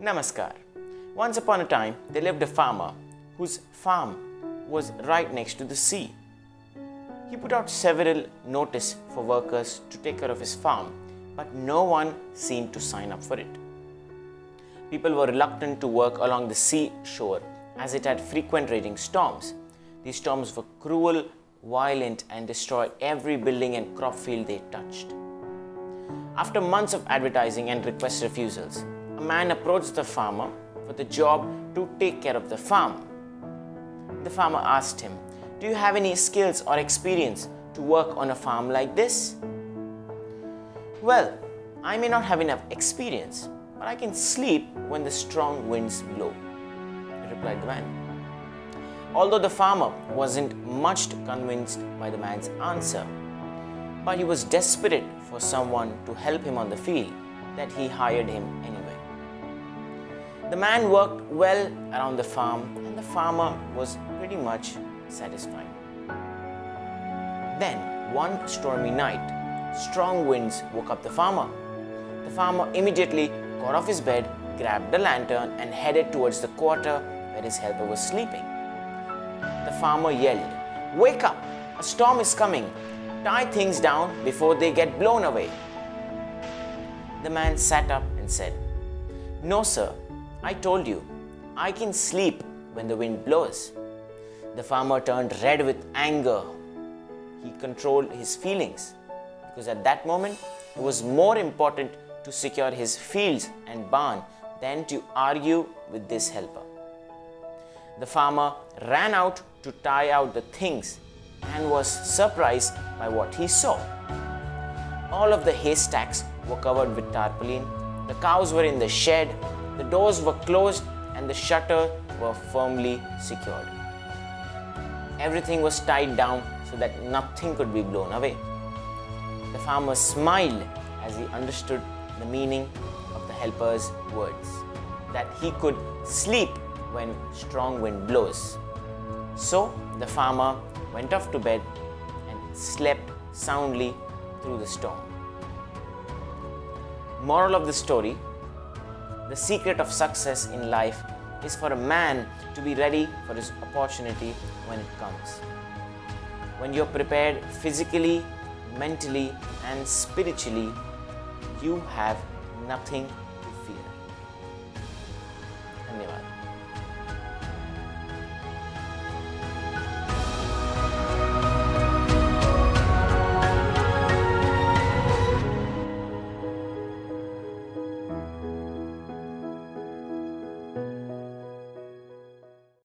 Namaskar. Once upon a time, there lived a farmer whose farm was right next to the sea. He put out several notice for workers to take care of his farm, but no one seemed to sign up for it. People were reluctant to work along the sea shore as it had frequent raging storms. These storms were cruel, violent, and destroyed every building and crop field they touched. After months of advertising and request refusals, a man approached the farmer for the job to take care of the farm. The farmer asked him, Do you have any skills or experience to work on a farm like this? Well, I may not have enough experience, but I can sleep when the strong winds blow, replied the man. Although the farmer wasn't much convinced by the man's answer, but he was desperate for someone to help him on the field that he hired him anyway. The man worked well around the farm and the farmer was pretty much satisfied. Then, one stormy night, strong winds woke up the farmer. The farmer immediately got off his bed, grabbed a lantern, and headed towards the quarter where his helper was sleeping. The farmer yelled, Wake up! A storm is coming! Tie things down before they get blown away. The man sat up and said, No, sir, I told you, I can sleep when the wind blows. The farmer turned red with anger. He controlled his feelings because at that moment it was more important to secure his fields and barn than to argue with this helper. The farmer ran out to tie out the things and was surprised by what he saw. All of the haystacks were covered with tarpaulin, the cows were in the shed, the doors were closed, and the shutter were firmly secured. Everything was tied down so that nothing could be blown away. The farmer smiled as he understood the meaning of the helper's words that he could sleep when strong wind blows. So the farmer went off to bed and slept soundly through the storm. Moral of the story The secret of success in life is for a man to be ready for his opportunity when it comes. When you're prepared physically, mentally, and spiritually, you have nothing